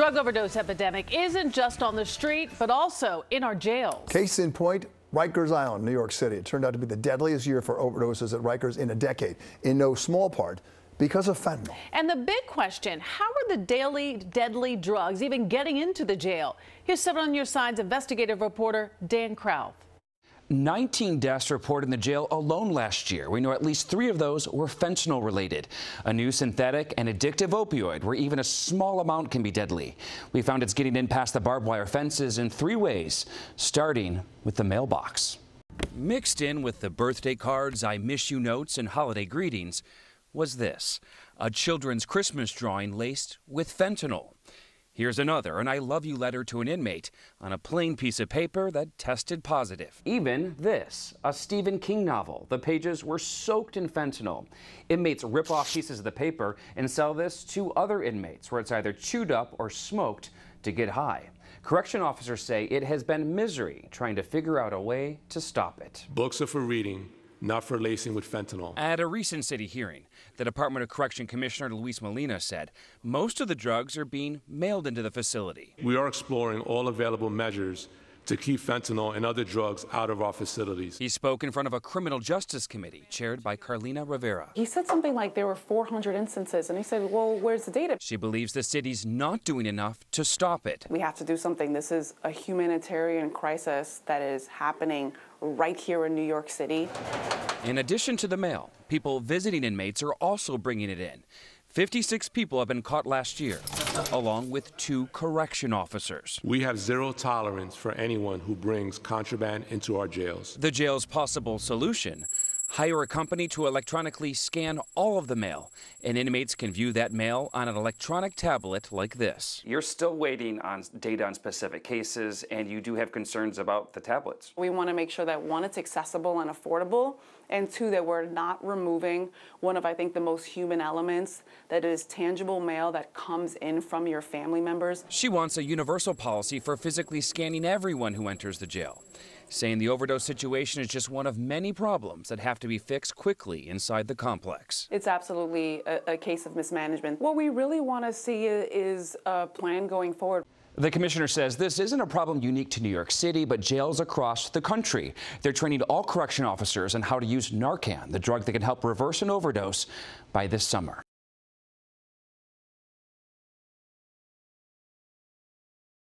drug overdose epidemic isn't just on the street, but also in our jails. Case in point, Rikers Island, New York City. It turned out to be the deadliest year for overdoses at Rikers in a decade, in no small part because of fentanyl. And the big question, how are the daily deadly drugs even getting into the jail? Here's 7 on your side's investigative reporter Dan Krauth. 19 deaths reported in the jail alone last year. We know at least three of those were fentanyl related, a new synthetic and addictive opioid where even a small amount can be deadly. We found it's getting in past the barbed wire fences in three ways, starting with the mailbox. Mixed in with the birthday cards, I miss you notes, and holiday greetings was this a children's Christmas drawing laced with fentanyl. Here's another, an I love you letter to an inmate on a plain piece of paper that tested positive. Even this, a Stephen King novel. The pages were soaked in fentanyl. Inmates rip off pieces of the paper and sell this to other inmates where it's either chewed up or smoked to get high. Correction officers say it has been misery trying to figure out a way to stop it. Books are for reading, not for lacing with fentanyl. At a recent city hearing, the Department of Correction Commissioner Luis Molina said most of the drugs are being mailed into the facility. We are exploring all available measures to keep fentanyl and other drugs out of our facilities. He spoke in front of a criminal justice committee chaired by Carlina Rivera. He said something like there were 400 instances, and he said, Well, where's the data? She believes the city's not doing enough to stop it. We have to do something. This is a humanitarian crisis that is happening right here in New York City. In addition to the mail, people visiting inmates are also bringing it in. 56 people have been caught last year, along with two correction officers. We have zero tolerance for anyone who brings contraband into our jails. The jail's possible solution hire a company to electronically scan all of the mail, and inmates can view that mail on an electronic tablet like this. You're still waiting on data on specific cases, and you do have concerns about the tablets. We want to make sure that one, it's accessible and affordable, and two, that we're not removing one of, I think, the most human elements that is tangible mail that comes in from your family members. She wants a universal policy for physically scanning everyone who enters the jail saying the overdose situation is just one of many problems that have to be fixed quickly inside the complex. It's absolutely a, a case of mismanagement. What we really want to see is a plan going forward. The commissioner says this isn't a problem unique to New York City, but jails across the country. They're training all correction officers on how to use Narcan, the drug that can help reverse an overdose, by this summer.